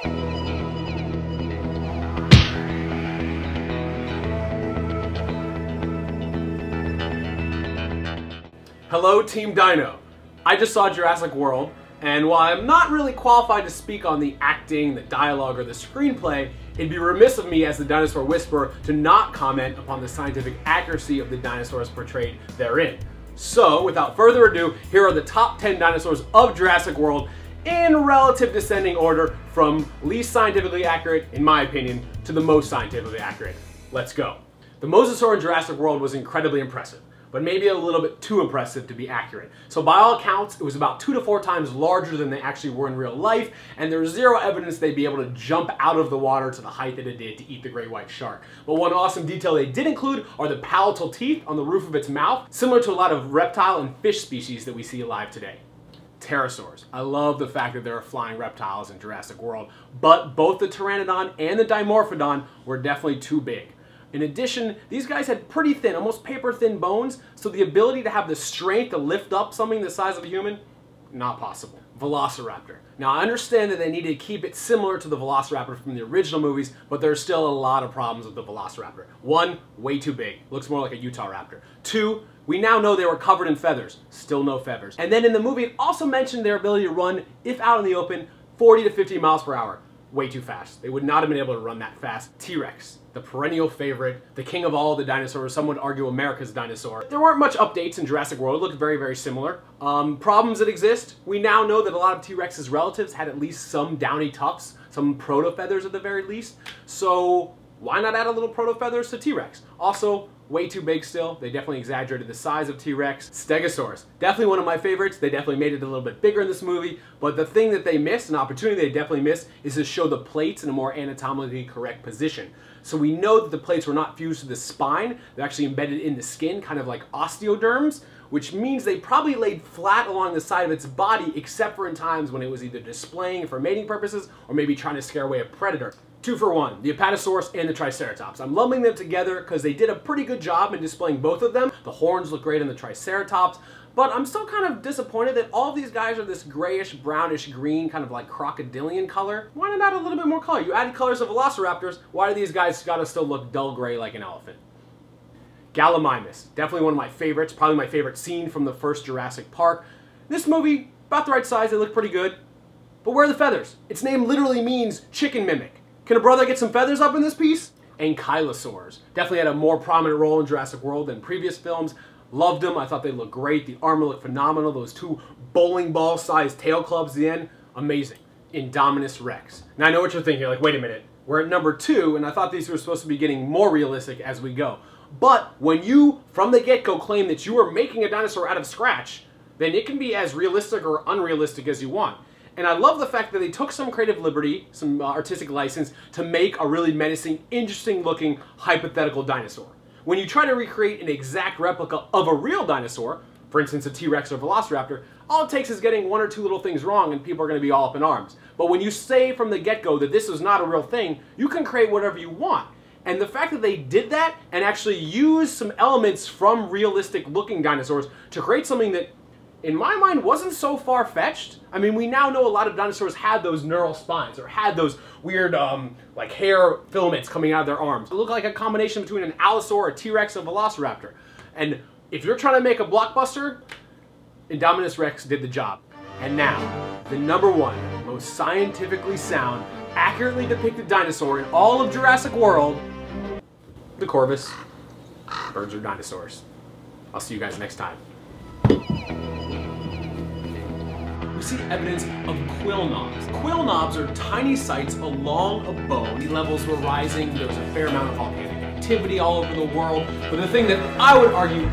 Hello, Team Dino. I just saw Jurassic World, and while I'm not really qualified to speak on the acting, the dialogue, or the screenplay, it'd be remiss of me as the dinosaur whisperer to not comment upon the scientific accuracy of the dinosaurs portrayed therein. So, without further ado, here are the top 10 dinosaurs of Jurassic World in relative descending order from least scientifically accurate, in my opinion, to the most scientifically accurate. Let's go. The Mosasaur in Jurassic World was incredibly impressive but maybe a little bit too impressive to be accurate. So by all accounts, it was about two to four times larger than they actually were in real life, and there's zero evidence they'd be able to jump out of the water to the height that it did to eat the great white shark. But one awesome detail they did include are the palatal teeth on the roof of its mouth, similar to a lot of reptile and fish species that we see alive today. Pterosaurs. I love the fact that there are flying reptiles in Jurassic World, but both the Pteranodon and the Dimorphodon were definitely too big. In addition, these guys had pretty thin, almost paper thin bones, so the ability to have the strength to lift up something the size of a human, not possible. Velociraptor. Now I understand that they needed to keep it similar to the Velociraptor from the original movies, but there's still a lot of problems with the Velociraptor. One, way too big. Looks more like a Utahraptor. Two, we now know they were covered in feathers. Still no feathers. And then in the movie, it also mentioned their ability to run, if out in the open, 40 to 50 miles per hour way too fast. They would not have been able to run that fast. T-Rex, the perennial favorite, the king of all the dinosaurs, some would argue America's dinosaur. There weren't much updates in Jurassic World, it looked very, very similar. Um, problems that exist, we now know that a lot of T-Rex's relatives had at least some downy tufts, some proto-feathers at the very least, so why not add a little proto-feathers to T-Rex? Also, way too big still. They definitely exaggerated the size of T-Rex. Stegosaurus, definitely one of my favorites. They definitely made it a little bit bigger in this movie, but the thing that they missed, an opportunity they definitely missed, is to show the plates in a more anatomically correct position. So we know that the plates were not fused to the spine, they're actually embedded in the skin, kind of like osteoderms, which means they probably laid flat along the side of its body except for in times when it was either displaying for mating purposes or maybe trying to scare away a predator. Two for one, the Apatosaurus and the Triceratops. I'm lumping them together because they did a pretty good job in displaying both of them. The horns look great on the Triceratops, but I'm still kind of disappointed that all these guys are this grayish, brownish, green, kind of like crocodilian color. Why not add a little bit more color? You added colors of Velociraptors, why do these guys gotta still look dull gray like an elephant? Gallimimus, definitely one of my favorites, probably my favorite scene from the first Jurassic Park. This movie, about the right size, they look pretty good. But where are the feathers? Its name literally means chicken mimic. Can a brother get some feathers up in this piece? Ankylosaurs. Definitely had a more prominent role in Jurassic World than previous films. Loved them. I thought they looked great. The armor looked phenomenal. Those two bowling ball sized tail clubs at the end, amazing. Indominus Rex. Now I know what you're thinking. You're like, wait a minute. We're at number two, and I thought these were supposed to be getting more realistic as we go. But when you, from the get-go, claim that you are making a dinosaur out of scratch, then it can be as realistic or unrealistic as you want. And I love the fact that they took some creative liberty, some uh, artistic license, to make a really menacing, interesting looking hypothetical dinosaur. When you try to recreate an exact replica of a real dinosaur, for instance a T-Rex or Velociraptor, all it takes is getting one or two little things wrong and people are going to be all up in arms. But when you say from the get-go that this is not a real thing, you can create whatever you want. And the fact that they did that and actually used some elements from realistic looking dinosaurs to create something that in my mind, wasn't so far-fetched. I mean, we now know a lot of dinosaurs had those neural spines or had those weird, um, like, hair filaments coming out of their arms. It looked like a combination between an Allosaur, a T-Rex, and a Velociraptor. And if you're trying to make a blockbuster, Indominus Rex did the job. And now, the number one most scientifically sound, accurately depicted dinosaur in all of Jurassic World, the Corvus. Birds are dinosaurs. I'll see you guys next time we see evidence of quill knobs. Quill knobs are tiny sites along a bone. The levels were rising, there was a fair amount of volcanic activity all over the world, but the thing that I would argue